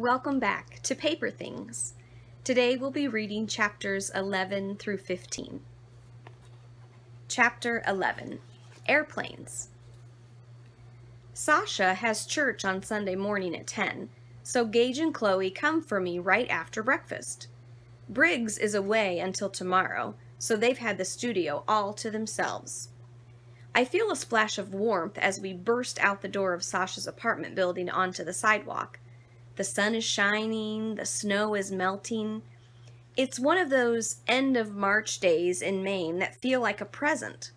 Welcome back to Paper Things. Today we'll be reading chapters 11 through 15. Chapter 11 Airplanes Sasha has church on Sunday morning at 10, so Gage and Chloe come for me right after breakfast. Briggs is away until tomorrow, so they've had the studio all to themselves. I feel a splash of warmth as we burst out the door of Sasha's apartment building onto the sidewalk. The sun is shining, the snow is melting. It's one of those end of March days in Maine that feel like a present.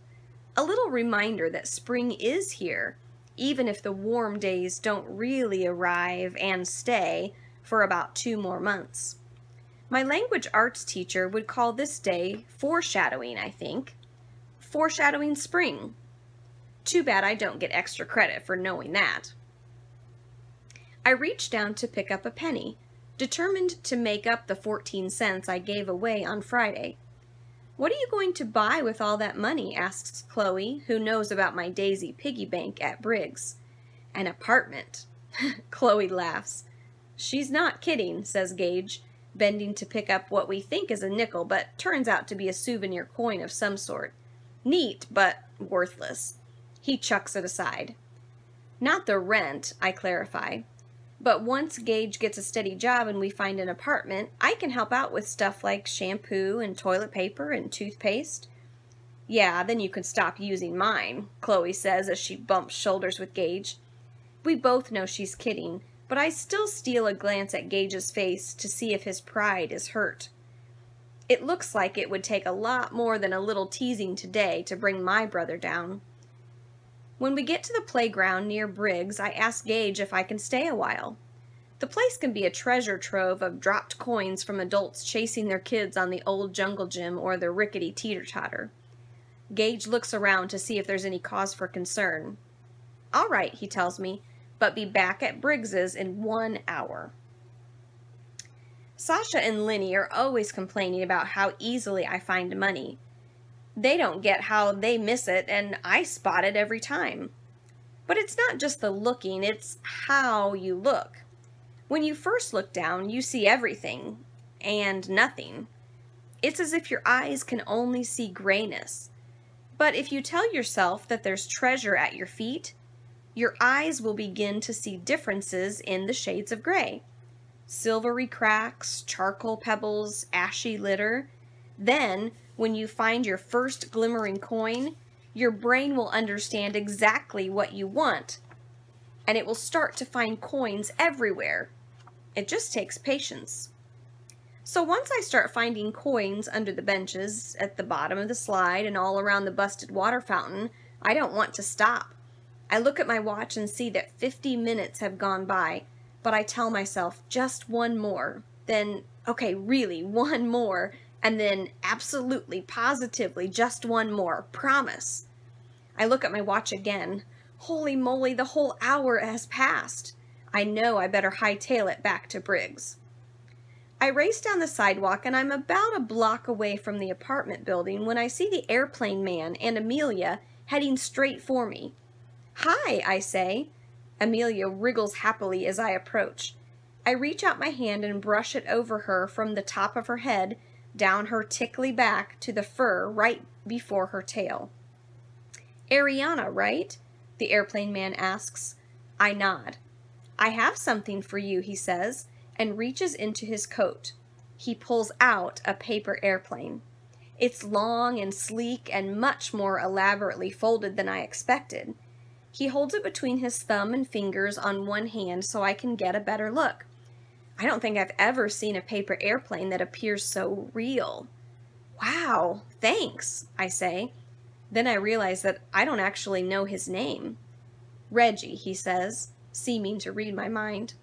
A little reminder that spring is here, even if the warm days don't really arrive and stay for about two more months. My language arts teacher would call this day foreshadowing, I think. Foreshadowing spring. Too bad I don't get extra credit for knowing that. I reached down to pick up a penny, determined to make up the 14 cents I gave away on Friday. What are you going to buy with all that money? asks Chloe, who knows about my Daisy piggy bank at Briggs. An apartment. Chloe laughs. She's not kidding, says Gage, bending to pick up what we think is a nickel but turns out to be a souvenir coin of some sort. Neat, but worthless. He chucks it aside. Not the rent, I clarify. But once Gage gets a steady job and we find an apartment, I can help out with stuff like shampoo and toilet paper and toothpaste. Yeah, then you can stop using mine, Chloe says as she bumps shoulders with Gage. We both know she's kidding, but I still steal a glance at Gage's face to see if his pride is hurt. It looks like it would take a lot more than a little teasing today to bring my brother down. When we get to the playground near Briggs, I ask Gage if I can stay a while. The place can be a treasure trove of dropped coins from adults chasing their kids on the old jungle gym or the rickety teeter-totter. Gage looks around to see if there's any cause for concern. All right, he tells me, but be back at Briggs's in one hour. Sasha and Lenny are always complaining about how easily I find money, they don't get how they miss it, and I spot it every time. But it's not just the looking, it's how you look. When you first look down, you see everything and nothing. It's as if your eyes can only see grayness. But if you tell yourself that there's treasure at your feet, your eyes will begin to see differences in the shades of gray. Silvery cracks, charcoal pebbles, ashy litter. Then when you find your first glimmering coin, your brain will understand exactly what you want, and it will start to find coins everywhere. It just takes patience. So once I start finding coins under the benches, at the bottom of the slide, and all around the busted water fountain, I don't want to stop. I look at my watch and see that 50 minutes have gone by, but I tell myself just one more. Then, okay, really, one more, and then absolutely, positively, just one more. Promise. I look at my watch again. Holy moly, the whole hour has passed. I know I better hightail it back to Briggs. I race down the sidewalk and I'm about a block away from the apartment building when I see the airplane man and Amelia heading straight for me. Hi, I say. Amelia wriggles happily as I approach. I reach out my hand and brush it over her from the top of her head down her tickly back to the fur right before her tail. Ariana, right? The airplane man asks. I nod. I have something for you, he says, and reaches into his coat. He pulls out a paper airplane. It's long and sleek and much more elaborately folded than I expected. He holds it between his thumb and fingers on one hand so I can get a better look. I don't think I've ever seen a paper airplane that appears so real. Wow, thanks, I say. Then I realize that I don't actually know his name. Reggie, he says, seeming to read my mind.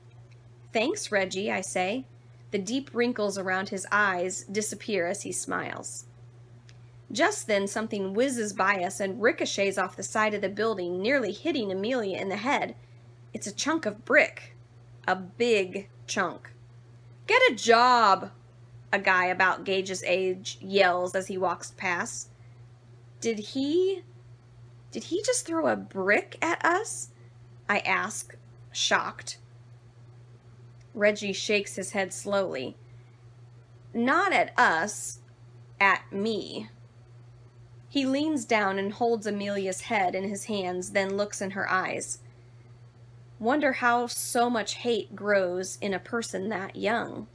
Thanks, Reggie, I say. The deep wrinkles around his eyes disappear as he smiles. Just then something whizzes by us and ricochets off the side of the building, nearly hitting Amelia in the head. It's a chunk of brick. A big chunk. Get a job, a guy about Gage's age yells as he walks past. Did he... Did he just throw a brick at us? I ask, shocked. Reggie shakes his head slowly. Not at us, at me. He leans down and holds Amelia's head in his hands, then looks in her eyes. Wonder how so much hate grows in a person that young.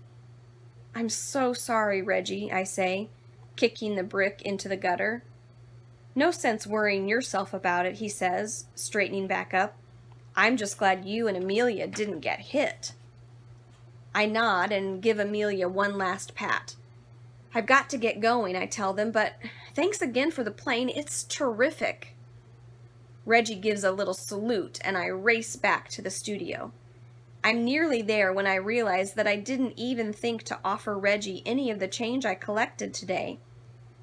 I'm so sorry, Reggie, I say, kicking the brick into the gutter. No sense worrying yourself about it, he says, straightening back up. I'm just glad you and Amelia didn't get hit. I nod and give Amelia one last pat. I've got to get going, I tell them, but thanks again for the plane. It's terrific. Reggie gives a little salute, and I race back to the studio. I'm nearly there when I realize that I didn't even think to offer Reggie any of the change I collected today.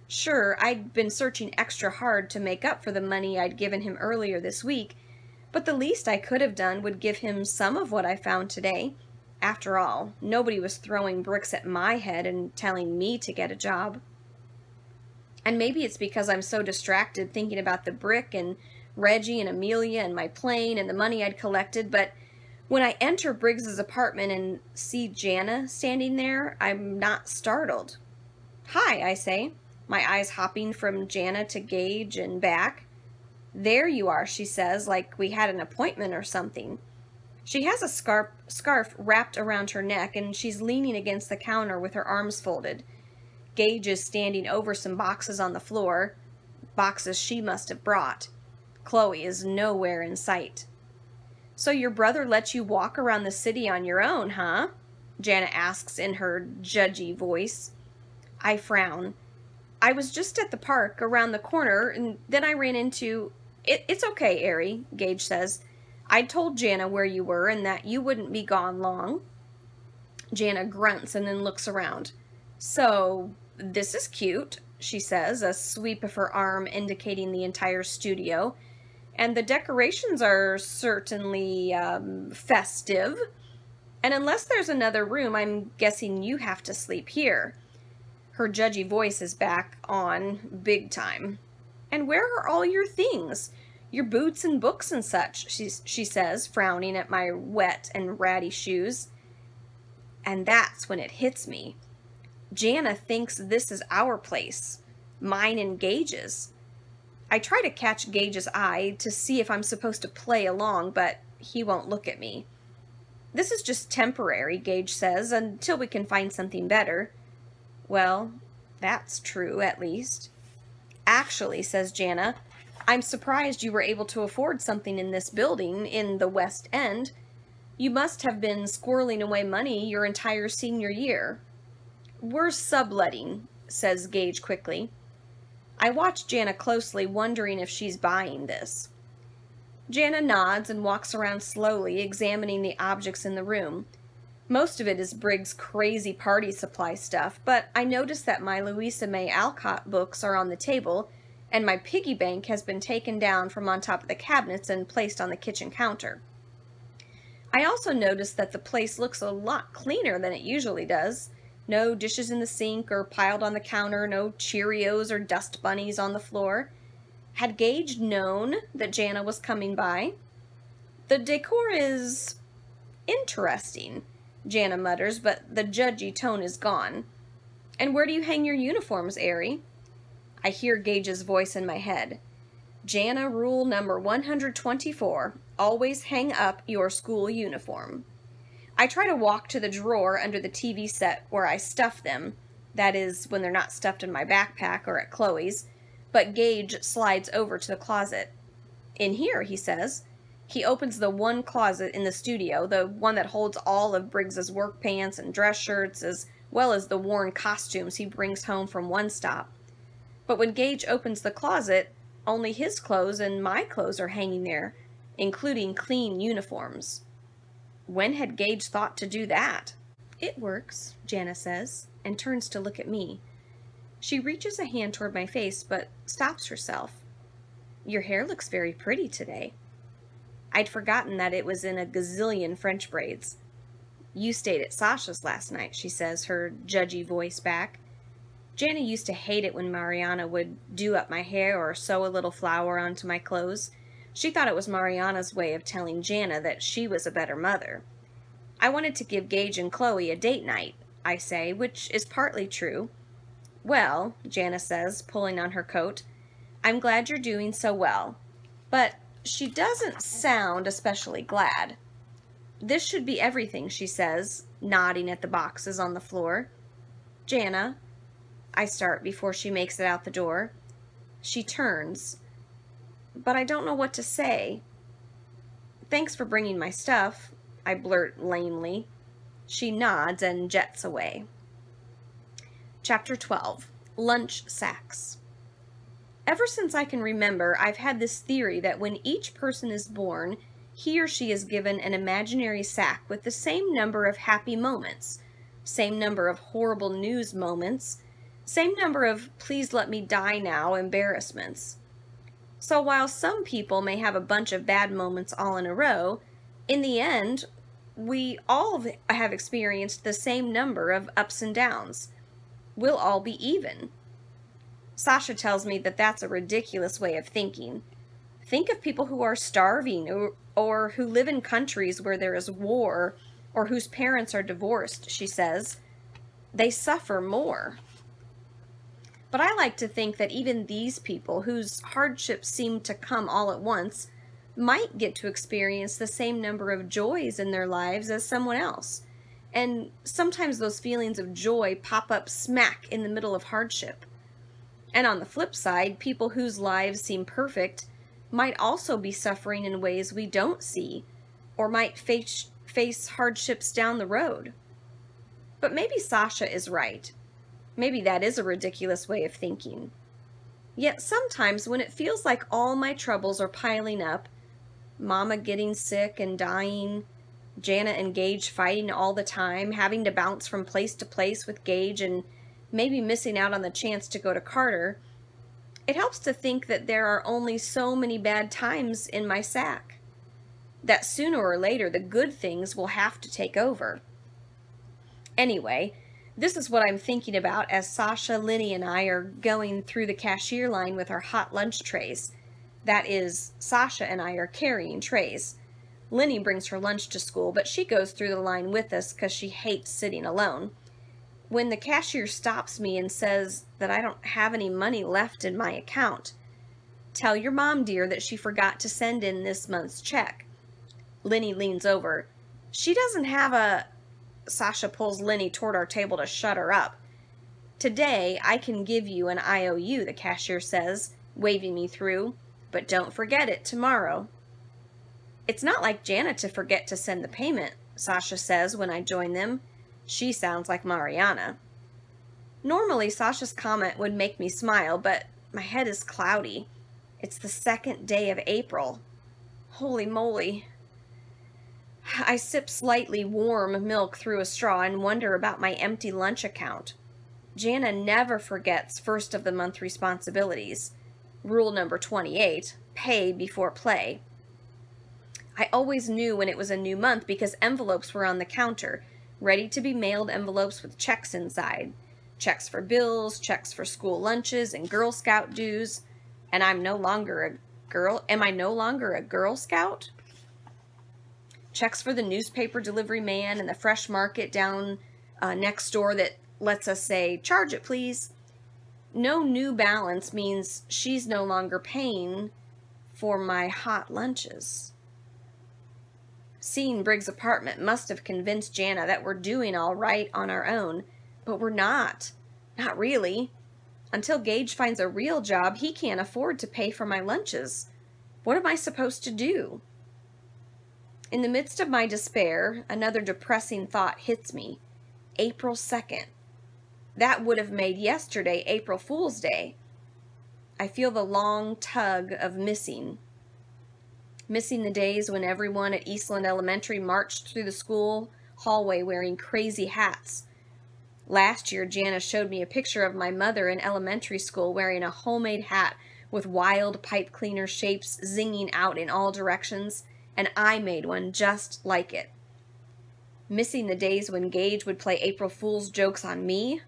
Sure, I'd been searching extra hard to make up for the money I'd given him earlier this week, but the least I could have done would give him some of what I found today. After all, nobody was throwing bricks at my head and telling me to get a job. And maybe it's because I'm so distracted thinking about the brick and Reggie and Amelia and my plane and the money I'd collected, but when I enter Briggs's apartment and see Jana standing there, I'm not startled. Hi, I say my eyes hopping from Jana to Gage and back. There you are, she says, like we had an appointment or something. She has a scarf, scarf wrapped around her neck and she's leaning against the counter with her arms folded. Gage is standing over some boxes on the floor, boxes she must have brought. Chloe is nowhere in sight. So your brother lets you walk around the city on your own, huh? Jana asks in her judgy voice. I frown. I was just at the park around the corner, and then I ran into. It, it's okay, Ari, Gage says. I told Jana where you were and that you wouldn't be gone long. Jana grunts and then looks around. So, this is cute, she says, a sweep of her arm indicating the entire studio. And the decorations are certainly um, festive. And unless there's another room, I'm guessing you have to sleep here. Her judgy voice is back on big time. And where are all your things? Your boots and books and such, she, she says, frowning at my wet and ratty shoes. And that's when it hits me. Jana thinks this is our place, mine engages. Gage's. I try to catch Gage's eye to see if I'm supposed to play along, but he won't look at me. This is just temporary, Gage says, until we can find something better. Well, that's true, at least. Actually, says Jana, I'm surprised you were able to afford something in this building in the West End. You must have been squirreling away money your entire senior year. We're subletting, says Gage quickly. I watch Jana closely, wondering if she's buying this. Jana nods and walks around slowly, examining the objects in the room. Most of it is Briggs' crazy party supply stuff, but I notice that my Louisa May Alcott books are on the table, and my piggy bank has been taken down from on top of the cabinets and placed on the kitchen counter. I also notice that the place looks a lot cleaner than it usually does. No dishes in the sink or piled on the counter, no Cheerios or dust bunnies on the floor. Had Gage known that Jana was coming by? The decor is interesting. Jana mutters, but the judgy tone is gone. And where do you hang your uniforms, Ari? I hear Gage's voice in my head. Jana rule number 124 always hang up your school uniform. I try to walk to the drawer under the TV set where I stuff them, that is, when they're not stuffed in my backpack or at Chloe's, but Gage slides over to the closet. In here, he says. He opens the one closet in the studio, the one that holds all of Briggs's work pants and dress shirts, as well as the worn costumes he brings home from one stop. But when Gage opens the closet, only his clothes and my clothes are hanging there, including clean uniforms. When had Gage thought to do that? It works, Jana says, and turns to look at me. She reaches a hand toward my face, but stops herself. Your hair looks very pretty today. I'd forgotten that it was in a gazillion French braids. You stayed at Sasha's last night, she says, her judgy voice back. Jana used to hate it when Mariana would do up my hair or sew a little flower onto my clothes. She thought it was Mariana's way of telling Jana that she was a better mother. I wanted to give Gage and Chloe a date night, I say, which is partly true. Well, Jana says, pulling on her coat, I'm glad you're doing so well. But she doesn't sound especially glad. This should be everything, she says, nodding at the boxes on the floor. Jana, I start before she makes it out the door. She turns, but I don't know what to say. Thanks for bringing my stuff, I blurt lamely. She nods and jets away. Chapter 12 Lunch Sacks. Ever since I can remember, I've had this theory that when each person is born, he or she is given an imaginary sack with the same number of happy moments, same number of horrible news moments, same number of please let me die now embarrassments. So while some people may have a bunch of bad moments all in a row, in the end, we all have experienced the same number of ups and downs we'll all be even. Sasha tells me that that's a ridiculous way of thinking. Think of people who are starving or, or who live in countries where there is war or whose parents are divorced, she says. They suffer more. But I like to think that even these people, whose hardships seem to come all at once, might get to experience the same number of joys in their lives as someone else. And sometimes those feelings of joy pop up smack in the middle of hardship. And on the flip side, people whose lives seem perfect might also be suffering in ways we don't see, or might face, face hardships down the road. But maybe Sasha is right. Maybe that is a ridiculous way of thinking. Yet sometimes when it feels like all my troubles are piling up, Mama getting sick and dying, Jana and Gage fighting all the time, having to bounce from place to place with Gage and maybe missing out on the chance to go to Carter, it helps to think that there are only so many bad times in my sack. That sooner or later the good things will have to take over. Anyway, this is what I'm thinking about as Sasha, Lenny, and I are going through the cashier line with our hot lunch trays. That is, Sasha and I are carrying trays. Lenny brings her lunch to school, but she goes through the line with us because she hates sitting alone. When the cashier stops me and says that I don't have any money left in my account, tell your mom, dear, that she forgot to send in this month's check. Lenny leans over. She doesn't have a. Sasha pulls Lenny toward our table to shut her up. Today, I can give you an IOU, the cashier says, waving me through, but don't forget it tomorrow. It's not like Jana to forget to send the payment, Sasha says when I join them. She sounds like Mariana. Normally, Sasha's comment would make me smile, but my head is cloudy. It's the second day of April. Holy moly. I sip slightly warm milk through a straw and wonder about my empty lunch account. Jana never forgets first of the month responsibilities. Rule number 28 pay before play. I always knew when it was a new month because envelopes were on the counter, ready to be mailed envelopes with checks inside. Checks for bills, checks for school lunches, and Girl Scout dues. And I'm no longer a girl. Am I no longer a Girl Scout? Checks for the newspaper delivery man and the fresh market down uh, next door that lets us say, charge it, please. No new balance means she's no longer paying for my hot lunches. Seeing Briggs' apartment must have convinced Jana that we're doing all right on our own, but we're not. Not really. Until Gage finds a real job, he can't afford to pay for my lunches. What am I supposed to do? In the midst of my despair, another depressing thought hits me. April 2nd. That would have made yesterday April Fool's Day. I feel the long tug of missing missing the days when everyone at Eastland Elementary marched through the school hallway wearing crazy hats. Last year, Jana showed me a picture of my mother in elementary school wearing a homemade hat with wild pipe cleaner shapes zinging out in all directions, and I made one just like it. Missing the days when Gage would play April Fool's jokes on me.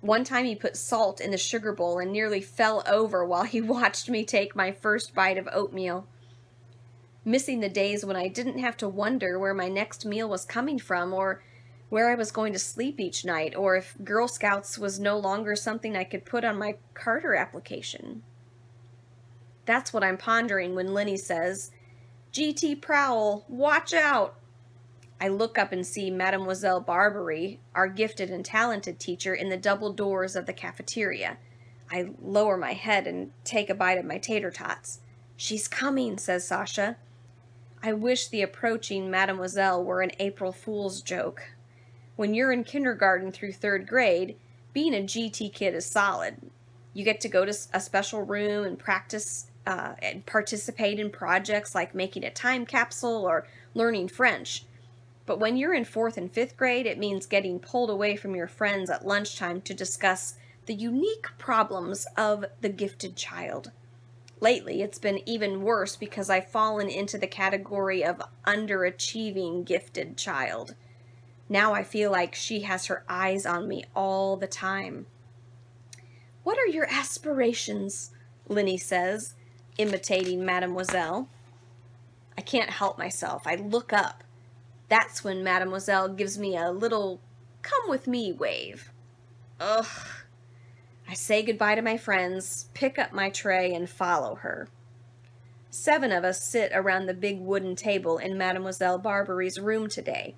One time he put salt in the sugar bowl and nearly fell over while he watched me take my first bite of oatmeal. missing the days when I didn't have to wonder where my next meal was coming from or where I was going to sleep each night or if Girl Scouts was no longer something I could put on my Carter application. That's what I'm pondering when Lenny says, GT Prowl, watch out! I look up and see Mademoiselle Barbary, our gifted and talented teacher, in the double doors of the cafeteria. I lower my head and take a bite of my tater tots. She's coming, says Sasha. I wish the approaching Mademoiselle were an April Fool's joke. When you're in kindergarten through third grade, being a GT kid is solid. You get to go to a special room and practice uh, and participate in projects like making a time capsule or learning French. But when you're in fourth and fifth grade, it means getting pulled away from your friends at lunchtime to discuss the unique problems of the gifted child. Lately, it's been even worse because I've fallen into the category of underachieving gifted child. Now I feel like she has her eyes on me all the time. What are your aspirations? Lenny says, imitating Mademoiselle. I can't help myself. I look up. That's when Mademoiselle gives me a little come with me wave. Ugh. I say goodbye to my friends, pick up my tray, and follow her. Seven of us sit around the big wooden table in Mademoiselle Barbary's room today.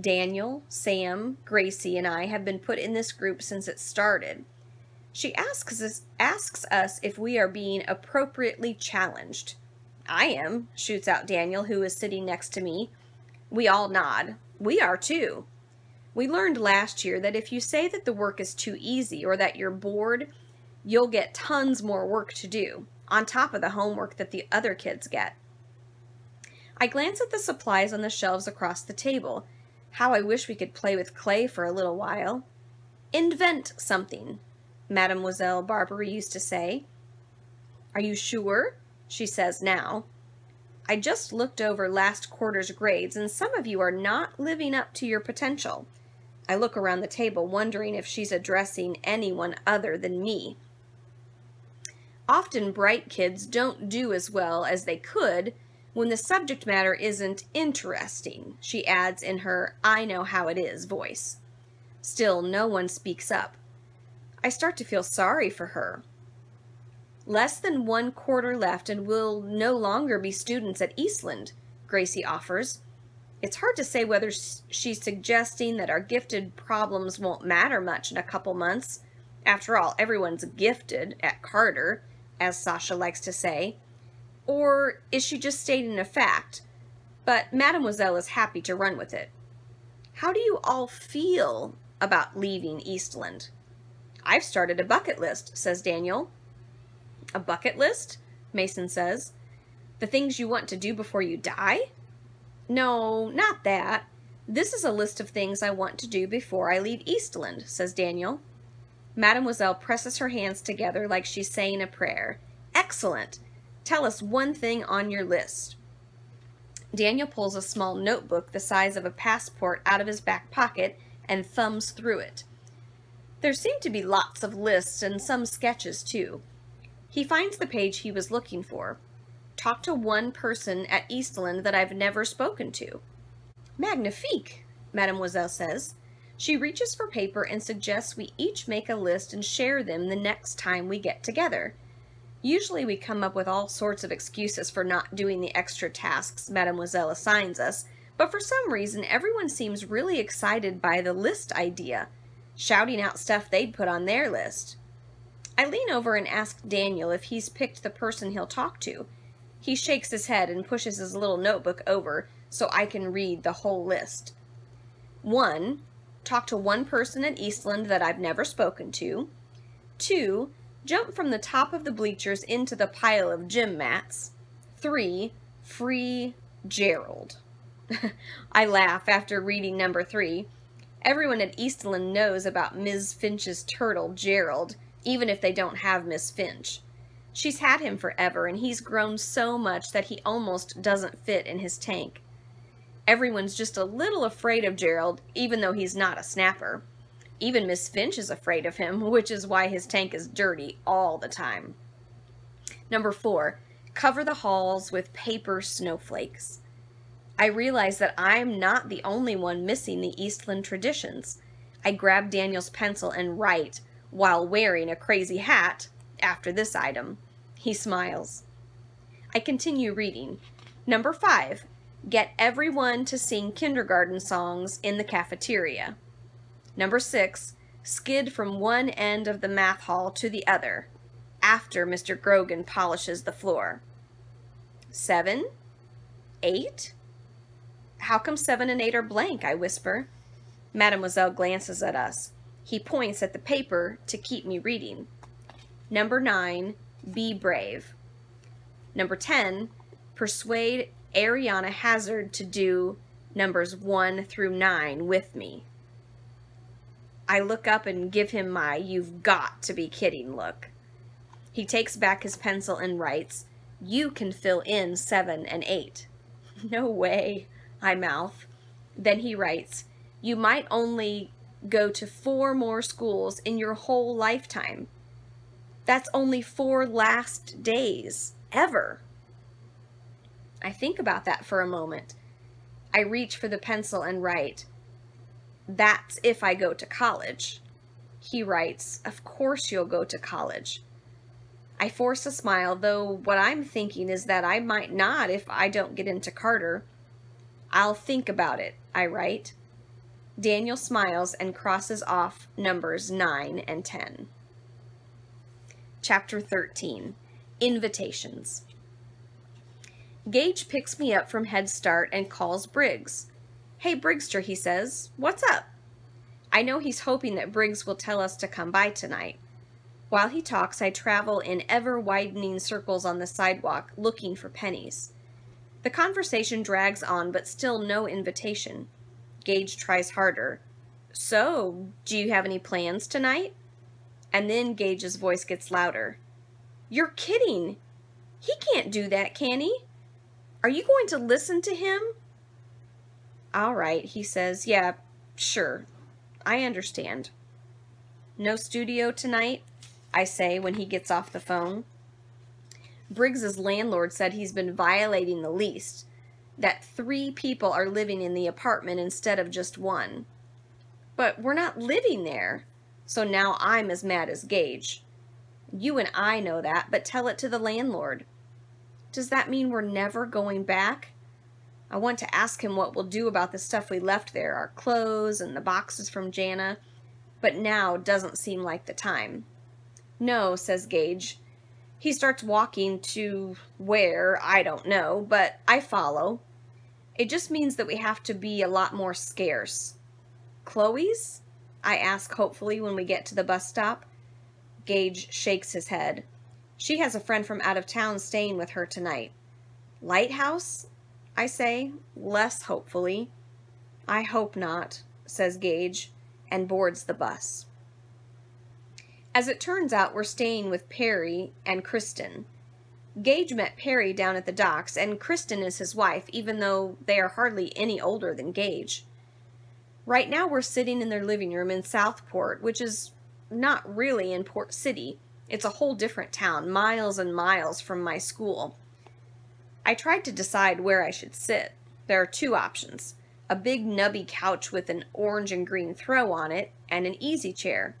Daniel, Sam, Gracie, and I have been put in this group since it started. She asks us, asks us if we are being appropriately challenged. I am, shoots out Daniel, who is sitting next to me. We all nod. We are too. We learned last year that if you say that the work is too easy or that you're bored, you'll get tons more work to do, on top of the homework that the other kids get. I glance at the supplies on the shelves across the table. How I wish we could play with clay for a little while. Invent something, Mademoiselle Barbary used to say. Are you sure? She says now. I just looked over last quarter's grades, and some of you are not living up to your potential. I look around the table, wondering if she's addressing anyone other than me. Often bright kids don't do as well as they could when the subject matter isn't interesting, she adds in her I know how it is voice. Still, no one speaks up. I start to feel sorry for her. Less than one quarter left and we'll no longer be students at Eastland, Gracie offers. It's hard to say whether she's suggesting that our gifted problems won't matter much in a couple months. After all, everyone's gifted at Carter, as Sasha likes to say. Or is she just stating a fact? But Mademoiselle is happy to run with it. How do you all feel about leaving Eastland? I've started a bucket list, says Daniel. A bucket list? Mason says. The things you want to do before you die? No, not that. This is a list of things I want to do before I leave Eastland, says Daniel. Mademoiselle presses her hands together like she's saying a prayer. Excellent. Tell us one thing on your list. Daniel pulls a small notebook the size of a passport out of his back pocket and thumbs through it. There seem to be lots of lists and some sketches, too. He finds the page he was looking for talk to one person at Eastland that I've never spoken to. Magnifique, Mademoiselle says. She reaches for paper and suggests we each make a list and share them the next time we get together. Usually we come up with all sorts of excuses for not doing the extra tasks Mademoiselle assigns us, but for some reason everyone seems really excited by the list idea, shouting out stuff they'd put on their list. I lean over and ask Daniel if he's picked the person he'll talk to, he shakes his head and pushes his little notebook over so I can read the whole list. 1. Talk to one person at Eastland that I've never spoken to. 2. Jump from the top of the bleachers into the pile of gym mats. 3. Free Gerald. I laugh after reading number 3. Everyone at Eastland knows about Ms. Finch's turtle, Gerald, even if they don't have Miss Finch. She's had him forever, and he's grown so much that he almost doesn't fit in his tank. Everyone's just a little afraid of Gerald, even though he's not a snapper. Even Miss Finch is afraid of him, which is why his tank is dirty all the time. Number four, cover the halls with paper snowflakes. I realize that I'm not the only one missing the Eastland traditions. I grab Daniel's pencil and write, while wearing a crazy hat, after this item. He smiles. I continue reading. Number five, get everyone to sing kindergarten songs in the cafeteria. Number six, skid from one end of the math hall to the other after Mr. Grogan polishes the floor. Seven? Eight? How come seven and eight are blank? I whisper. Mademoiselle glances at us. He points at the paper to keep me reading. Number nine, be brave. Number 10, persuade Ariana Hazard to do numbers 1 through 9 with me. I look up and give him my you've got to be kidding look. He takes back his pencil and writes, You can fill in 7 and 8. No way, I mouth. Then he writes, You might only go to four more schools in your whole lifetime. That's only four last days, ever. I think about that for a moment. I reach for the pencil and write, That's if I go to college. He writes, Of course you'll go to college. I force a smile, though what I'm thinking is that I might not if I don't get into Carter. I'll think about it, I write. Daniel smiles and crosses off numbers 9 and 10. Chapter 13 Invitations. Gage picks me up from Head Start and calls Briggs. Hey, Brigster, he says, what's up? I know he's hoping that Briggs will tell us to come by tonight. While he talks, I travel in ever widening circles on the sidewalk looking for pennies. The conversation drags on, but still no invitation. Gage tries harder. So, do you have any plans tonight? And then Gage's voice gets louder. You're kidding! He can't do that, can he? Are you going to listen to him? All right, he says. Yeah, sure. I understand. No studio tonight? I say when he gets off the phone. Briggs's landlord said he's been violating the lease, that three people are living in the apartment instead of just one. But we're not living there, so now I'm as mad as Gage. You and I know that, but tell it to the landlord. Does that mean we're never going back? I want to ask him what we'll do about the stuff we left there, our clothes and the boxes from Jana, but now doesn't seem like the time. No, says Gage. He starts walking to where, I don't know, but I follow. It just means that we have to be a lot more scarce. Chloe's? I ask hopefully when we get to the bus stop. Gage shakes his head. She has a friend from out of town staying with her tonight. Lighthouse? I say, less hopefully. I hope not, says Gage, and boards the bus. As it turns out, we're staying with Perry and Kristen. Gage met Perry down at the docks, and Kristen is his wife, even though they are hardly any older than Gage. Right now, we're sitting in their living room in Southport, which is not really in Port City. It's a whole different town, miles and miles from my school. I tried to decide where I should sit. There are two options a big nubby couch with an orange and green throw on it, and an easy chair.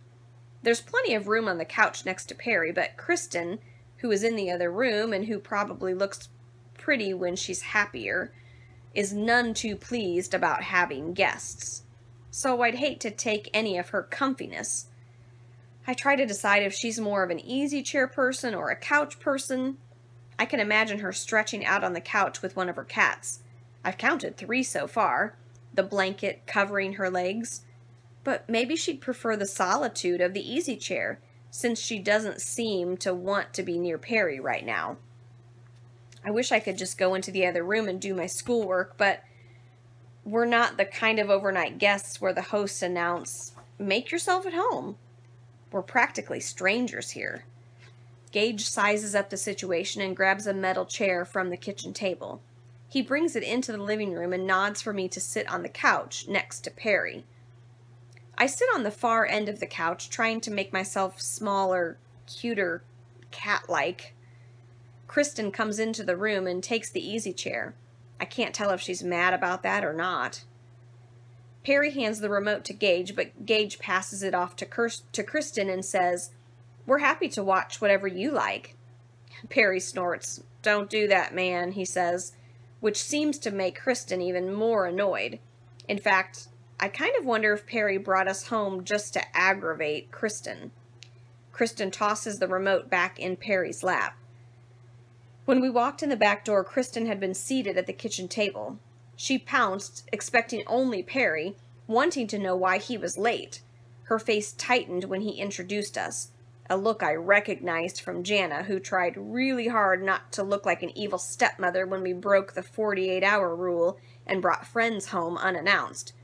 There's plenty of room on the couch next to Perry, but Kristen, who is in the other room and who probably looks pretty when she's happier, is none too pleased about having guests. So I'd hate to take any of her comfiness. I try to decide if she's more of an easy chair person or a couch person. I can imagine her stretching out on the couch with one of her cats. I've counted three so far, the blanket covering her legs, but maybe she'd prefer the solitude of the easy chair, since she doesn't seem to want to be near Perry right now. I wish I could just go into the other room and do my schoolwork, but we're not the kind of overnight guests where the hosts announce, make yourself at home. We're practically strangers here. Gage sizes up the situation and grabs a metal chair from the kitchen table. He brings it into the living room and nods for me to sit on the couch next to Perry. I sit on the far end of the couch, trying to make myself smaller, cuter, cat like. Kristen comes into the room and takes the easy chair. I can't tell if she's mad about that or not. Perry hands the remote to Gage, but Gage passes it off to, to Kristen and says, We're happy to watch whatever you like. Perry snorts. Don't do that, man, he says, which seems to make Kristen even more annoyed. In fact, I kind of wonder if Perry brought us home just to aggravate Kristen. Kristen tosses the remote back in Perry's lap. When we walked in the back door, Kristen had been seated at the kitchen table. She pounced, expecting only Perry, wanting to know why he was late. Her face tightened when he introduced us, a look I recognized from Jana, who tried really hard not to look like an evil stepmother when we broke the 48 hour rule and brought friends home unannounced,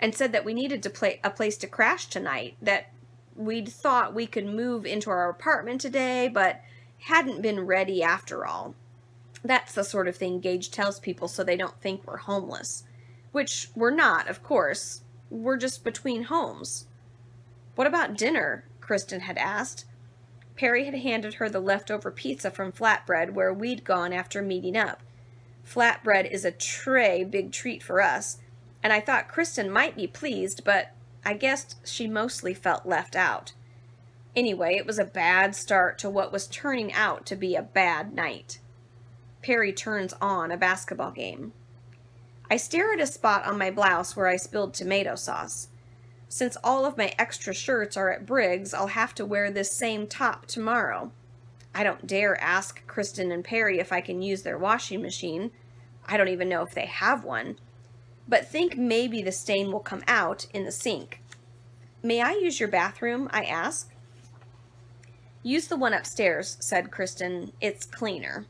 and said that we needed to play a place to crash tonight, that we'd thought we could move into our apartment today, but hadn't been ready after all. That's the sort of thing Gage tells people so they don't think we're homeless. Which we're not, of course. We're just between homes. What about dinner? Kristen had asked. Perry had handed her the leftover pizza from Flatbread where we'd gone after meeting up. Flatbread is a tray big treat for us, and I thought Kristen might be pleased, but I guessed she mostly felt left out. Anyway, it was a bad start to what was turning out to be a bad night. Perry turns on a basketball game. I stare at a spot on my blouse where I spilled tomato sauce. Since all of my extra shirts are at Briggs, I'll have to wear this same top tomorrow. I don't dare ask Kristen and Perry if I can use their washing machine. I don't even know if they have one. But think maybe the stain will come out in the sink. May I use your bathroom? I ask. Use the one upstairs, said Kristen. It's cleaner.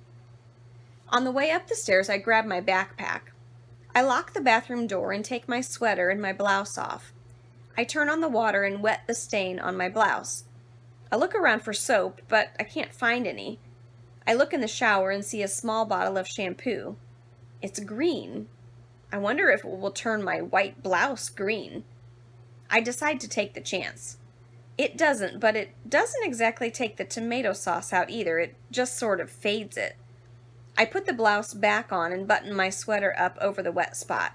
On the way up the stairs, I grab my backpack. I lock the bathroom door and take my sweater and my blouse off. I turn on the water and wet the stain on my blouse. I look around for soap, but I can't find any. I look in the shower and see a small bottle of shampoo. It's green. I wonder if it will turn my white blouse green. I decide to take the chance. It doesn't, but it doesn't exactly take the tomato sauce out either. It just sort of fades it. I put the blouse back on and button my sweater up over the wet spot.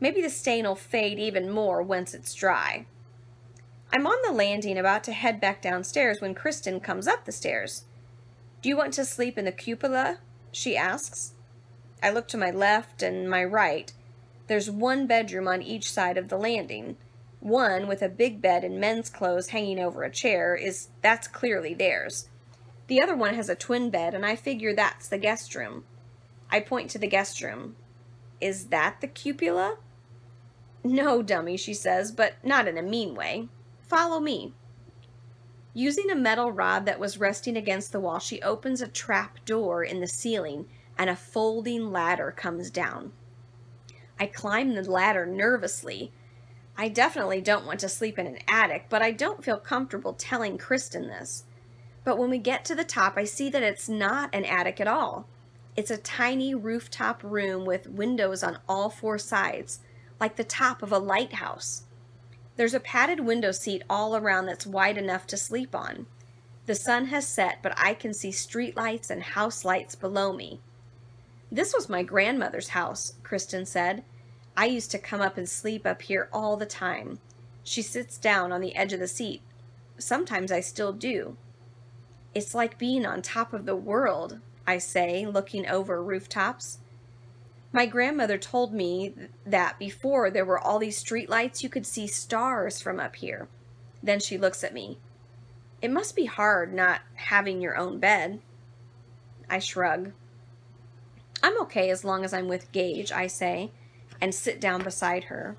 Maybe the stain will fade even more once it's dry. I'm on the landing about to head back downstairs when Kristen comes up the stairs. Do you want to sleep in the cupola? she asks. I look to my left and my right. There's one bedroom on each side of the landing. One with a big bed and men's clothes hanging over a chair is that's clearly theirs. The other one has a twin bed, and I figure that's the guest room. I point to the guest room. Is that the cupola? No, dummy, she says, but not in a mean way. Follow me. Using a metal rod that was resting against the wall, she opens a trap door in the ceiling, and a folding ladder comes down. I climb the ladder nervously. I definitely don't want to sleep in an attic, but I don't feel comfortable telling Kristen this. But when we get to the top, I see that it's not an attic at all. It's a tiny rooftop room with windows on all four sides, like the top of a lighthouse. There's a padded window seat all around that's wide enough to sleep on. The sun has set, but I can see streetlights and house lights below me. This was my grandmother's house, Kristen said. I used to come up and sleep up here all the time. She sits down on the edge of the seat. Sometimes I still do. It's like being on top of the world, I say, looking over rooftops. My grandmother told me that before there were all these streetlights, you could see stars from up here. Then she looks at me. It must be hard not having your own bed. I shrug. I'm okay as long as I'm with Gage, I say, and sit down beside her.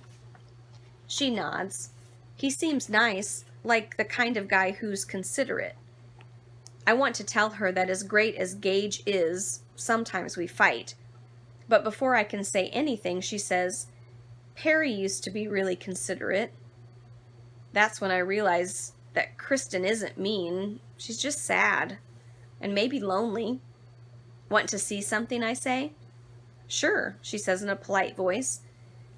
She nods. He seems nice, like the kind of guy who's considerate. I want to tell her that as great as Gage is, sometimes we fight. But before I can say anything, she says, Perry used to be really considerate. That's when I realize that Kristen isn't mean. She's just sad. And maybe lonely. Want to see something, I say? Sure, she says in a polite voice.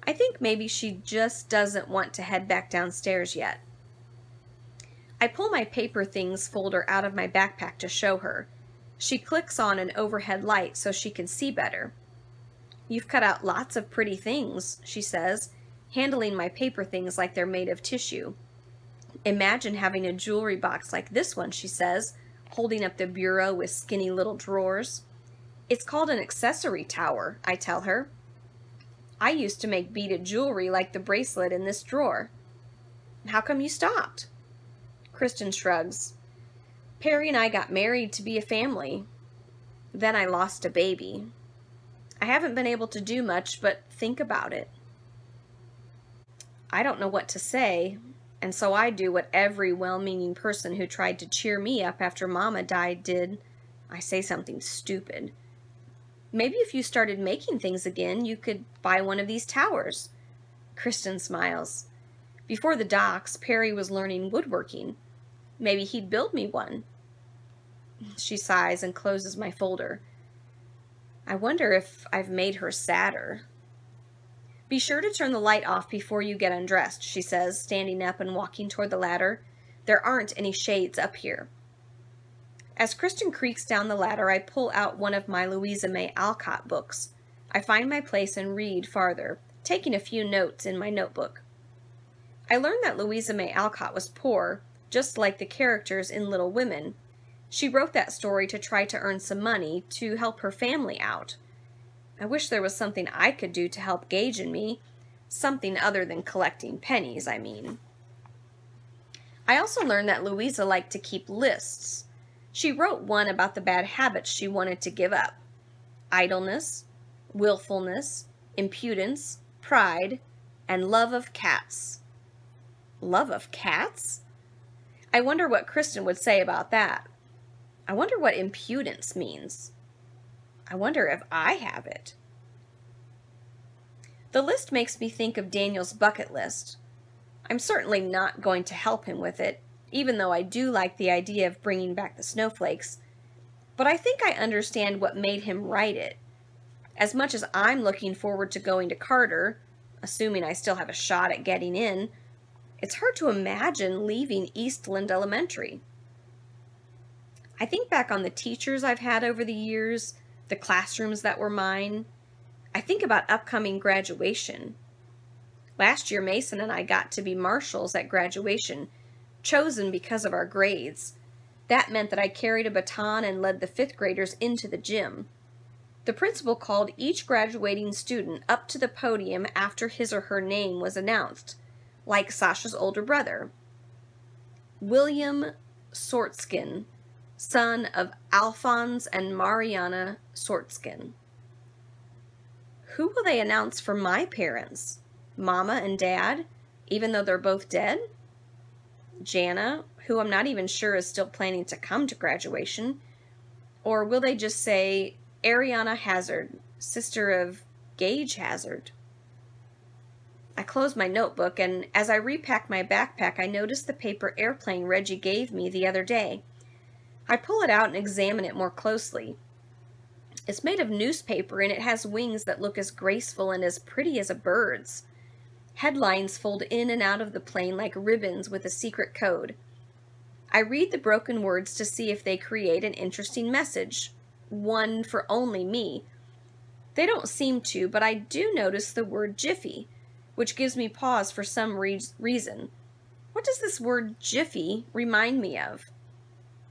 I think maybe she just doesn't want to head back downstairs yet. I pull my paper things folder out of my backpack to show her. She clicks on an overhead light so she can see better. You've cut out lots of pretty things, she says, handling my paper things like they're made of tissue. Imagine having a jewelry box like this one, she says, holding up the bureau with skinny little drawers. It's called an accessory tower, I tell her. I used to make beaded jewelry like the bracelet in this drawer. How come you stopped? Kristen shrugs. Perry and I got married to be a family. Then I lost a baby. I haven't been able to do much but think about it. I don't know what to say, and so I do what every well meaning person who tried to cheer me up after Mama died did. I say something stupid. Maybe if you started making things again, you could buy one of these towers. Kristen smiles. Before the docks, Perry was learning woodworking. Maybe he'd build me one. She sighs and closes my folder. I wonder if I've made her sadder. Be sure to turn the light off before you get undressed, she says, standing up and walking toward the ladder. There aren't any shades up here. As Kristen creaks down the ladder, I pull out one of my Louisa May Alcott books. I find my place and read farther, taking a few notes in my notebook. I learned that Louisa May Alcott was poor, just like the characters in Little Women. She wrote that story to try to earn some money to help her family out. I wish there was something I could do to help Gage and me. Something other than collecting pennies, I mean. I also learned that Louisa liked to keep lists. She wrote one about the bad habits she wanted to give up idleness, willfulness, impudence, pride, and love of cats. Love of cats? I wonder what Kristen would say about that. I wonder what impudence means. I wonder if I have it. The list makes me think of Daniel's bucket list. I'm certainly not going to help him with it, even though I do like the idea of bringing back the snowflakes. But I think I understand what made him write it. As much as I'm looking forward to going to Carter, assuming I still have a shot at getting in, it's hard to imagine leaving Eastland Elementary. I think back on the teachers I've had over the years, the classrooms that were mine. I think about upcoming graduation. Last year, Mason and I got to be marshals at graduation, chosen because of our grades. That meant that I carried a baton and led the fifth graders into the gym. The principal called each graduating student up to the podium after his or her name was announced, like Sasha's older brother. William Sortskin, son of Alphonse and Mariana Sortskin. Who will they announce for my parents? Mama and Dad, even though they're both dead? Jana, who I'm not even sure is still planning to come to graduation? Or will they just say Ariana Hazard, sister of Gage Hazard? I close my notebook, and as I repack my backpack, I notice the paper airplane Reggie gave me the other day. I pull it out and examine it more closely. It's made of newspaper and it has wings that look as graceful and as pretty as a bird's. Headlines fold in and out of the plane like ribbons with a secret code. I read the broken words to see if they create an interesting message, one for only me. They don't seem to, but I do notice the word jiffy, which gives me pause for some re- reason. What does this word jiffy remind me of?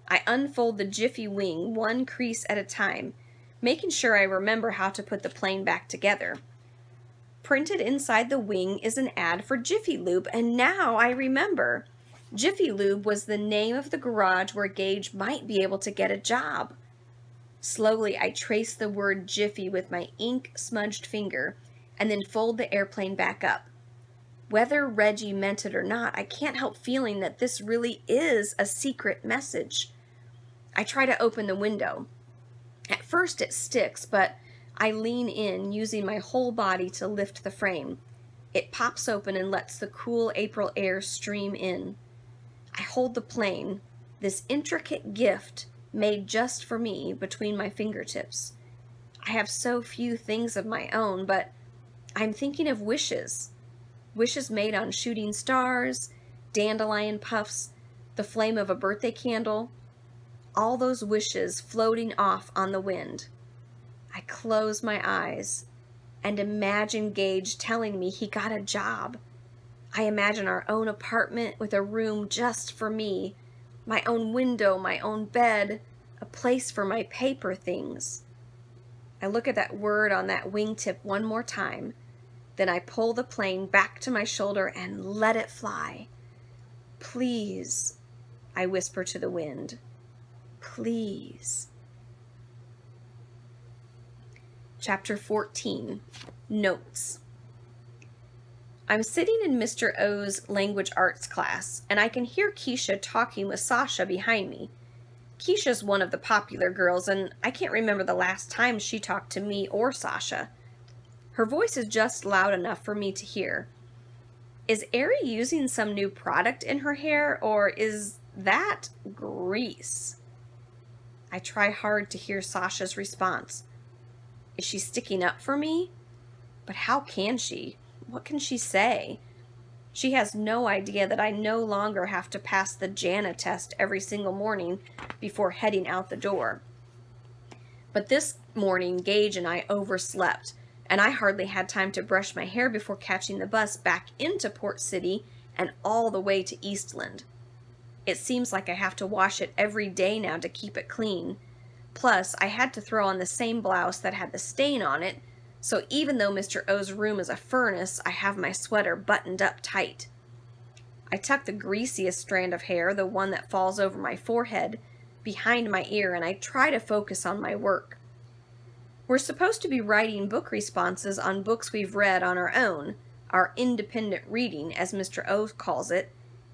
I unfold the jiffy wing one crease at a time, making sure I remember how to put the plane back together. Printed inside the wing is an ad for Jiffy Lube, and now I remember. Jiffy Lube was the name of the garage where Gage might be able to get a job. Slowly, I trace the word Jiffy with my ink smudged finger and then fold the airplane back up. Whether Reggie meant it or not, I can't help feeling that this really is a secret message. I try to open the window. At first, it sticks, but I lean in, using my whole body to lift the frame. It pops open and lets the cool April air stream in. I hold the plane, this intricate gift made just for me, between my fingertips. I have so few things of my own, but I'm thinking of wishes. Wishes made on shooting stars, dandelion puffs, the flame of a birthday candle. all those wishes floating off on the wind. I close my eyes and imagine Gage telling me he got a job. I imagine our own apartment with a room just for me, my own window, my own bed, a place for my paper things. I look at that word on that wingtip one more time, then I pull the plane back to my shoulder and let it fly. Please, I whisper to the wind. Please. Chapter 14 Notes I'm sitting in Mr. O's language arts class, and I can hear Keisha talking with Sasha behind me. Keisha's one of the popular girls, and I can't remember the last time she talked to me or Sasha. Her voice is just loud enough for me to hear. Is Ari using some new product in her hair, or is that grease? I try hard to hear Sasha's response. Is she sticking up for me? But how can she? What can she say? She has no idea that I no longer have to pass the JANA test every single morning before heading out the door. But this morning, Gage and I overslept, and I hardly had time to brush my hair before catching the bus back into Port City and all the way to Eastland. It seems like I have to wash it every day now to keep it clean, Plus, I had to throw on the same blouse that had the stain on it, so even though Mr. O's room is a furnace, I have my sweater buttoned up tight. I tuck the greasiest strand of hair, the one that falls over my forehead, behind my ear, and I try to focus on my work. We're supposed to be writing book responses on books we've read on our own, our independent reading, as Mr. O calls it,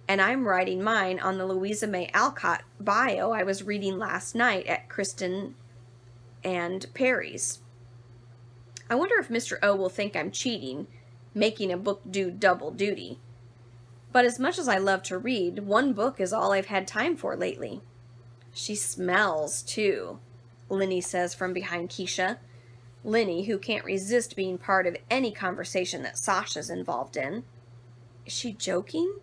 and I'm writing mine on the Louisa May Alcott bio I was reading last night at Kristen and Perry's. I wonder if Mr. O will think I'm cheating, making a book do double duty. But as much as I love to read, one book is all I've had time for lately. She smells, too, Linny says from behind Keisha. Linny, who can't resist being part of any conversation that Sasha's involved in. Is she joking?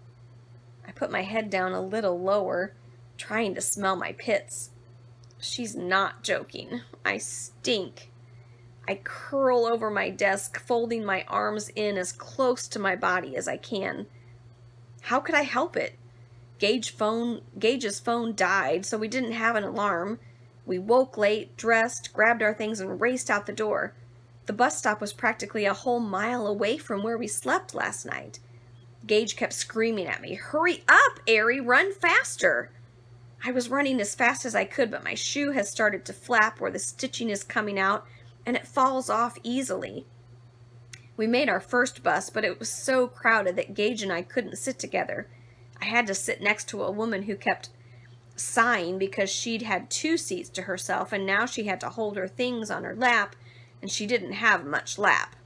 I put my head down a little lower, trying to smell my pits. She's not joking. I stink. I curl over my desk, folding my arms in as close to my body as I can. How could I help it? Gage phone, Gage's phone died, so we didn't have an alarm. We woke late, dressed, grabbed our things, and raced out the door. The bus stop was practically a whole mile away from where we slept last night. Gage kept screaming at me, Hurry up, Ari, run faster! I was running as fast as I could, but my shoe has started to flap where the stitching is coming out, and it falls off easily. We made our first bus, but it was so crowded that Gage and I couldn't sit together. I had to sit next to a woman who kept sighing because she'd had two seats to herself, and now she had to hold her things on her lap, and she didn't have much lap.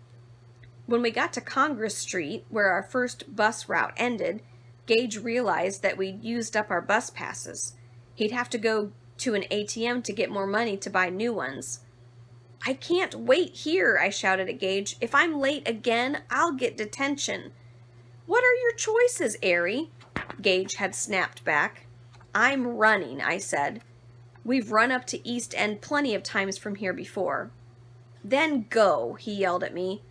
When we got to Congress Street, where our first bus route ended, Gage realized that we'd used up our bus passes. He'd have to go to an ATM to get more money to buy new ones. I can't wait here, I shouted at Gage. If I'm late again, I'll get detention. What are your choices, Ari? Gage had snapped back. I'm running, I said. We've run up to East End plenty of times from here before. Then go, he yelled at me.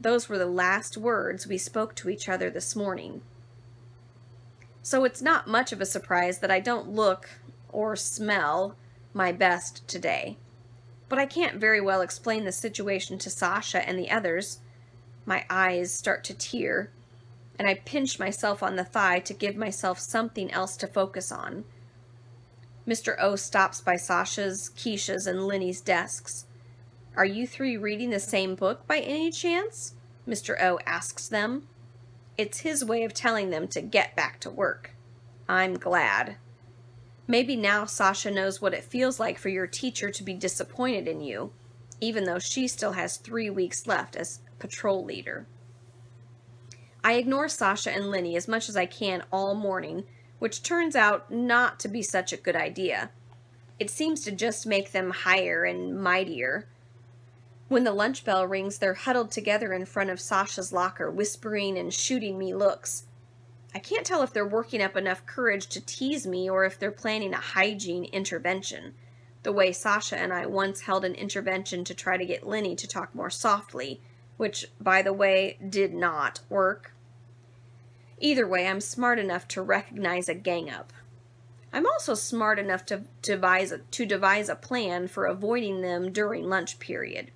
Those were the last words we spoke to each other this morning. So it's not much of a surprise that I don't look or smell my best today. But I can't very well explain the situation to Sasha and the others. My eyes start to tear, and I pinch myself on the thigh to give myself something else to focus on. Mr. O stops by Sasha's, Keisha's, and Linny's desks. Are you three reading the same book by any chance? Mr. O asks them. It's his way of telling them to get back to work. I'm glad. Maybe now Sasha knows what it feels like for your teacher to be disappointed in you, even though she still has three weeks left as patrol leader. I ignore Sasha and Lenny as much as I can all morning, which turns out not to be such a good idea. It seems to just make them higher and mightier, when the lunch bell rings, they're huddled together in front of Sasha's locker, whispering and shooting me looks. I can't tell if they're working up enough courage to tease me or if they're planning a hygiene intervention, the way Sasha and I once held an intervention to try to get Lenny to talk more softly, which, by the way, did not work. Either way, I'm smart enough to recognize a gang up. I'm also smart enough to devise a, to devise a plan for avoiding them during lunch period.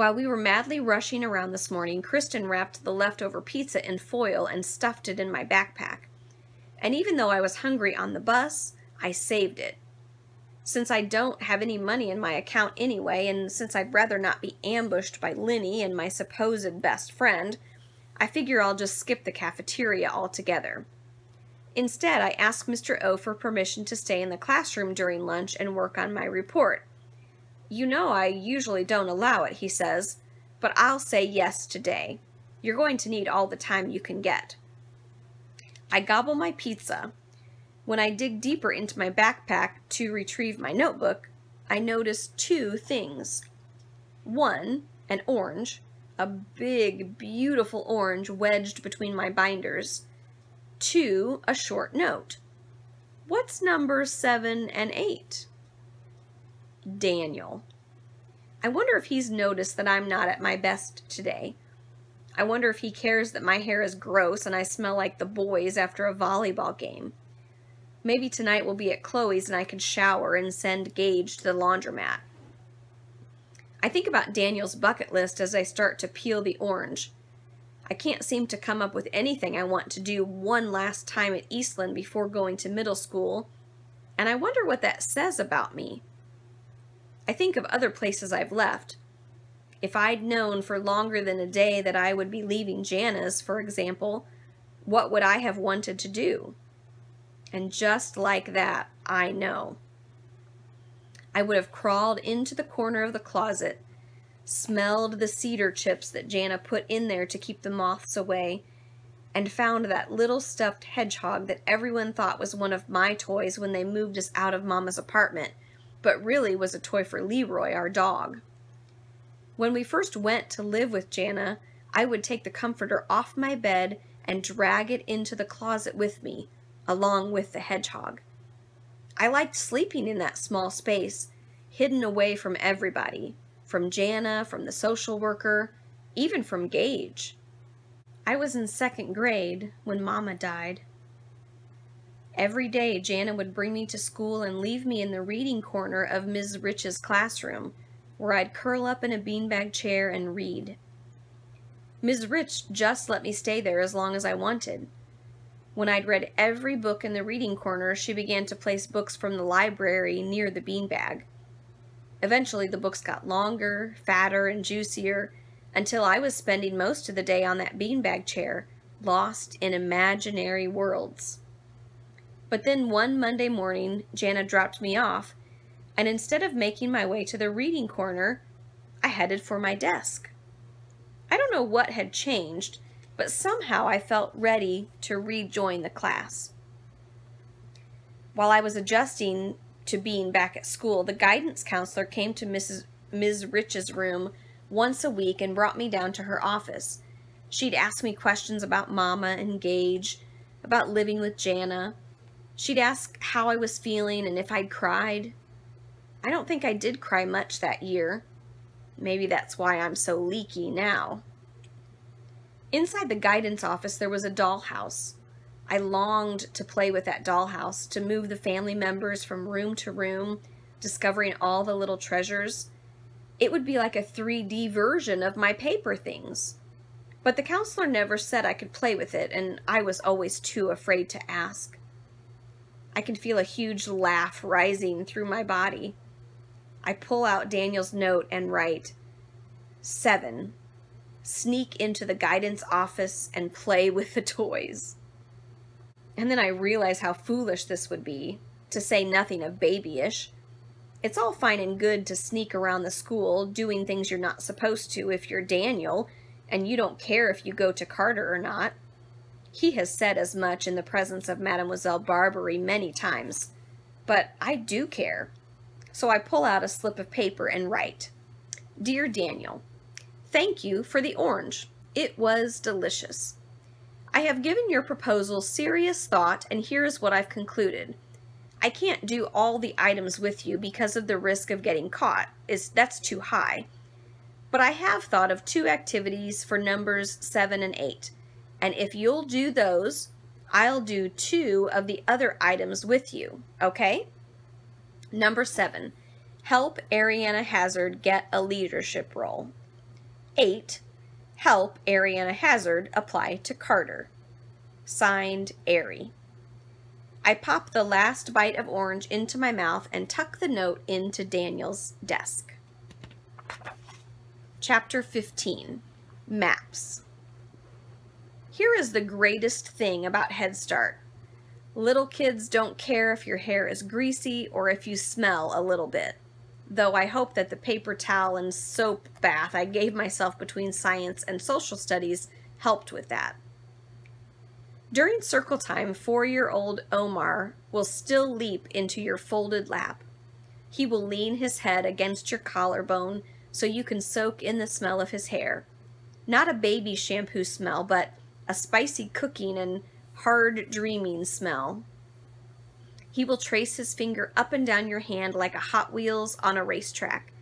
While we were madly rushing around this morning, Kristen wrapped the leftover pizza in foil and stuffed it in my backpack. And even though I was hungry on the bus, I saved it. Since I don't have any money in my account anyway, and since I'd rather not be ambushed by Lenny and my supposed best friend, I figure I'll just skip the cafeteria altogether. Instead, I ask Mr. O for permission to stay in the classroom during lunch and work on my report. You know I usually don't allow it, he says, but I'll say yes today. You're going to need all the time you can get. I gobble my pizza. When I dig deeper into my backpack to retrieve my notebook, I notice two things. One, an orange, a big, beautiful orange wedged between my binders Two, a short note. What's number 7 and 8? Daniel. I wonder if he's noticed that I'm not at my best today. I wonder if he cares that my hair is gross and I smell like the boys after a volleyball game. Maybe tonight we'll be at Chloe's and I can shower and send Gage to the laundromat. I think about Daniel's bucket list as I start to peel the orange. I can't seem to come up with anything I want to do one last time at Eastland before going to middle school, and I wonder what that says about me. I think of other places I've left. If I'd known for longer than a day that I would be leaving Jana's, for example, what would I have wanted to do? And just like that, I know. I would have crawled into the corner of the closet smelled the cedar chips that Jana put in there to keep the moths away, and found that little stuffed hedgehog that everyone thought was one of my toys when they moved us out of Mama's apartment, but really was a toy for Leroy, our dog. When we first went to live with Jana, I would take the comforter off my bed and drag it into the closet with me, along with the hedgehog. I liked sleeping in that small space, hidden away from everybody, from Jana, from the social worker, even from Gage. I was in second grade when Mama died. Every day, Jana would bring me to school and leave me in the reading corner of Ms. Rich's classroom, where I'd curl up in a beanbag chair and read. Ms. Rich just let me stay there as long as I wanted. When I'd read every book in the reading corner, she began to place books from the library near the beanbag. Eventually, the books got longer, fatter, and juicier until I was spending most of the day on that beanbag chair, lost in imaginary worlds. But then one Monday morning, Jana dropped me off, and instead of making my way to the reading corner, I headed for my desk. I don't know what had changed, but somehow I felt ready to rejoin the class. While I was adjusting to being back at school, the guidance counselor came to Mrs. Ms. Rich's room once a week and brought me down to her office. She'd ask me questions about Mama and Gage, about living with Jana. She'd ask how I was feeling and if I'd cried. I don't think I did cry much that year. Maybe that's why I'm so leaky now. Inside the guidance office, there was a dollhouse. I longed to play with that dollhouse, to move the family members from room to room, discovering all the little treasures. It would be like a 3D version of my paper things. But the counselor never said I could play with it, and I was always too afraid to ask. I can feel a huge laugh rising through my body. I pull out Daniel's note and write, 7. Sneak into the guidance office and play with the toys. And then I realize how foolish this would be, to say nothing of babyish. It's all fine and good to sneak around the school, doing things you're not supposed to if you're Daniel, and you don't care if you go to Carter or not. He has said as much in the presence of Mademoiselle Barbary many times. But I do care. So I pull out a slip of paper and write, Dear Daniel, thank you for the orange. It was delicious. I have given your proposal serious thought, and here's what I've concluded. I can't do all the items with you because of the risk of getting caught. Is that's too high. But I have thought of two activities for numbers 7 and 8. And if you'll do those, I'll do two of the other items with you, okay? Number 7. Help Ariana Hazard get a leadership role. 8 help Ariana Hazard apply to Carter. Signed, Ari. I pop the last bite of orange into my mouth and tuck the note into Daniel's desk. Chapter 15 Maps. Here is the greatest thing about Head Start. Little kids don't care if your hair is greasy or if you smell a little bit though I hope that the paper towel and soap bath I gave myself between science and social studies helped with that. During circle time, four-year-old Omar will still leap into your folded lap. He will lean his head against your collarbone so you can soak in the smell of his hair. Not a baby shampoo smell, but a spicy cooking and hard dreaming smell. He will trace his finger up and down your hand like a Hot Wheels on a racetrack,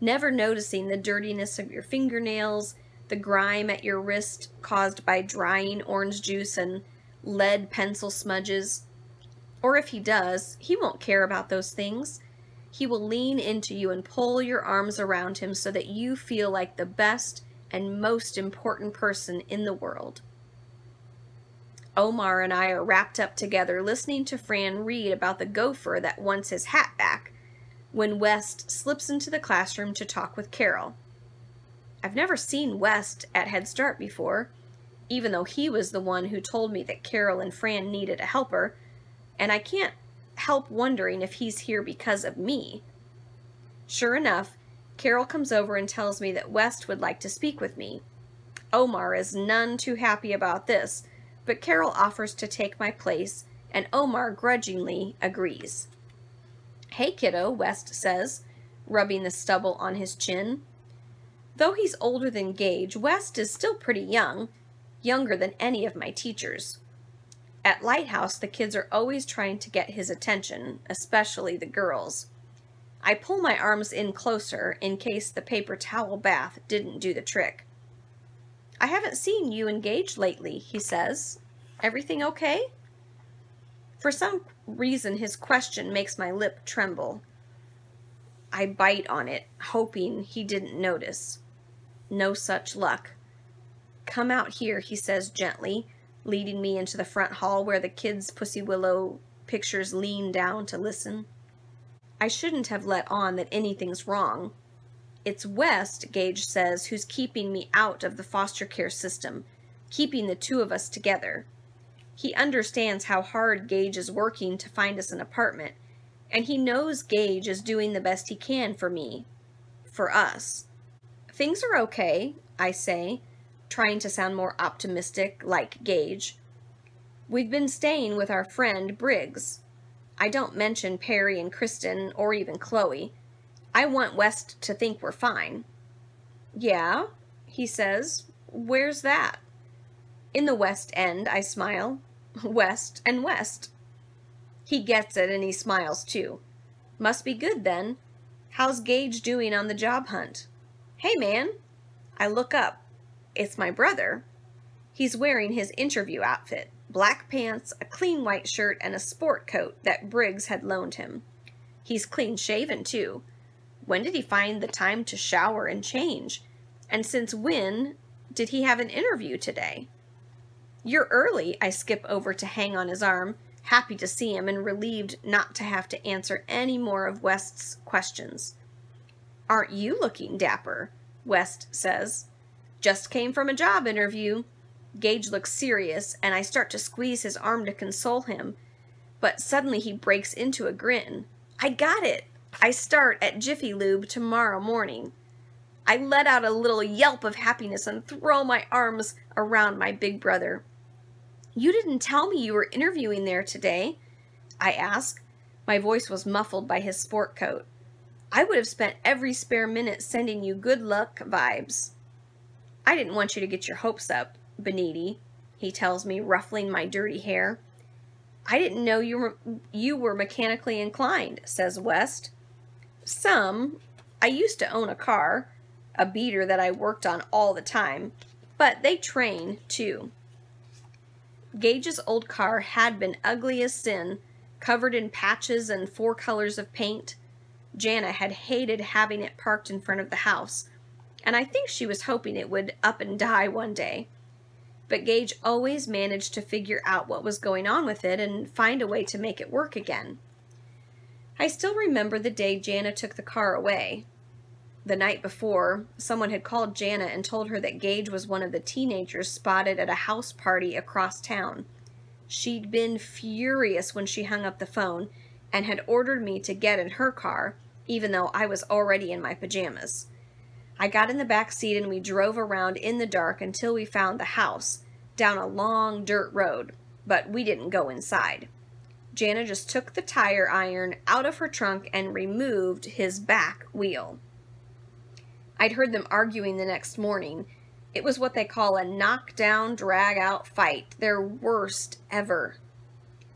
never noticing the dirtiness of your fingernails, the grime at your wrist caused by drying orange juice and lead pencil smudges. Or if he does, he won't care about those things. He will lean into you and pull your arms around him so that you feel like the best and most important person in the world. Omar and I are wrapped up together listening to Fran read about the gopher that wants his hat back when West slips into the classroom to talk with Carol. I've never seen West at Head Start before, even though he was the one who told me that Carol and Fran needed a helper, and I can't help wondering if he's here because of me. Sure enough, Carol comes over and tells me that West would like to speak with me. Omar is none too happy about this, but Carol offers to take my place, and Omar grudgingly agrees. Hey, kiddo, West says, rubbing the stubble on his chin. Though he's older than Gage, West is still pretty young, younger than any of my teachers. At Lighthouse, the kids are always trying to get his attention, especially the girls. I pull my arms in closer in case the paper towel bath didn't do the trick. I haven't seen you engaged lately, he says. Everything okay? For some reason, his question makes my lip tremble. I bite on it, hoping he didn't notice. No such luck. Come out here, he says gently, leading me into the front hall where the kids' Pussy Willow pictures lean down to listen. I shouldn't have let on that anything's wrong, it's West, Gage says, who's keeping me out of the foster care system, keeping the two of us together. He understands how hard Gage is working to find us an apartment, and he knows Gage is doing the best he can for me. For us. Things are okay, I say, trying to sound more optimistic, like Gage. We've been staying with our friend Briggs. I don't mention Perry and Kristen or even Chloe. I want West to think we're fine. Yeah, he says. Where's that? In the West End, I smile. West and West. He gets it and he smiles too. Must be good then. How's Gage doing on the job hunt? Hey, man. I look up. It's my brother. He's wearing his interview outfit black pants, a clean white shirt, and a sport coat that Briggs had loaned him. He's clean shaven, too. When did he find the time to shower and change? And since when did he have an interview today? You're early, I skip over to hang on his arm, happy to see him and relieved not to have to answer any more of West's questions. Aren't you looking dapper? West says. Just came from a job interview. Gage looks serious, and I start to squeeze his arm to console him, but suddenly he breaks into a grin. I got it! I start at Jiffy Lube tomorrow morning. I let out a little yelp of happiness and throw my arms around my big brother. You didn't tell me you were interviewing there today, I ask. My voice was muffled by his sport coat. I would have spent every spare minute sending you good luck vibes. I didn't want you to get your hopes up, Beniti. he tells me, ruffling my dirty hair. I didn't know you were, you were mechanically inclined, says West. Some. I used to own a car, a beater that I worked on all the time, but they train, too. Gage's old car had been ugly as sin, covered in patches and four colors of paint. Jana had hated having it parked in front of the house, and I think she was hoping it would up and die one day but Gage always managed to figure out what was going on with it and find a way to make it work again. I still remember the day Jana took the car away. The night before, someone had called Jana and told her that Gage was one of the teenagers spotted at a house party across town. She'd been furious when she hung up the phone and had ordered me to get in her car, even though I was already in my pajamas. I got in the back seat and we drove around in the dark until we found the house, down a long dirt road, but we didn't go inside. Jana just took the tire iron out of her trunk and removed his back wheel. I'd heard them arguing the next morning. It was what they call a knockdown, drag out fight, their worst ever.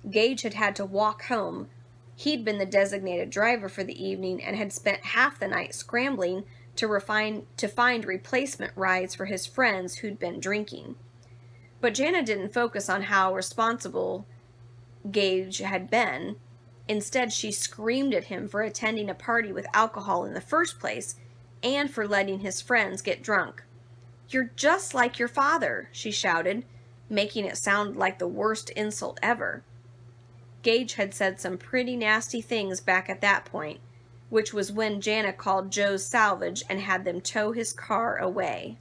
Gage had had to walk home. He'd been the designated driver for the evening and had spent half the night scrambling to refine to find replacement rides for his friends who'd been drinking. But Jana didn't focus on how responsible Gage had been. Instead, she screamed at him for attending a party with alcohol in the first place and for letting his friends get drunk. You're just like your father, she shouted, making it sound like the worst insult ever. Gage had said some pretty nasty things back at that point, which was when Jana called Joe's salvage and had them tow his car away.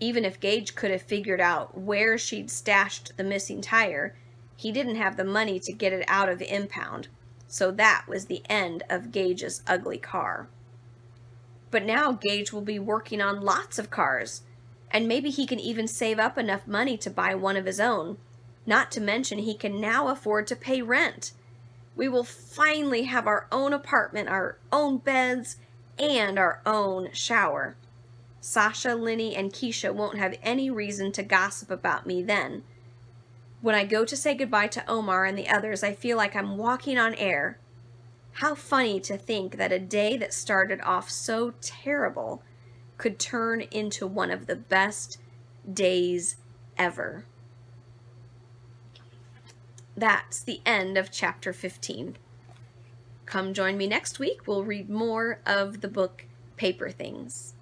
Even if Gage could have figured out where she'd stashed the missing tire, he didn't have the money to get it out of the impound, so that was the end of Gage's ugly car. But now Gage will be working on lots of cars, and maybe he can even save up enough money to buy one of his own, not to mention he can now afford to pay rent we will finally have our own apartment, our own beds, and our own shower. Sasha, Lenny, and Keisha won't have any reason to gossip about me then. When I go to say goodbye to Omar and the others, I feel like I'm walking on air. How funny to think that a day that started off so terrible could turn into one of the best days ever that's the end of chapter 15. Come join me next week. We'll read more of the book Paper Things.